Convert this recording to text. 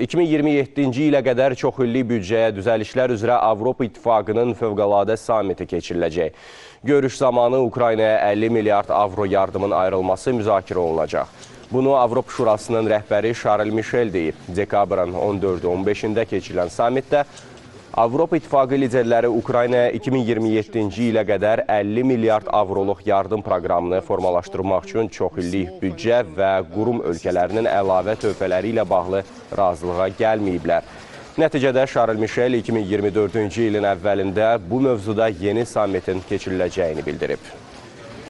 2027-ci ilə qədər çoxillik büdcəyə düzəlişlər üzrə Avropa İttifaqının fövqəladə samiti keçiriləcək. Görüş zamanı Ukraynaya 50 milyard avro yardımın ayrılması müzakirə olunacaq. Bunu Avropa Şurasının rəhbəri Şarl Mişel deyib. Dekabrın 14-15-də keçirilən samitdə Avropa İttifaqı liderləri Ukraynaya 2027-ci ilə qədər 50 milyard avroluq yardım proqramını formalaşdırmaq üçün çoxillik büdcə və qurum ölkələrinin əlavə tövfələri ilə bağlı razılığa gəlməyiblər. Nəticədə Şarl Mişel 2024-cü ilin əvvəlində bu mövzuda yeni samitin keçiriləcəyini bildirib.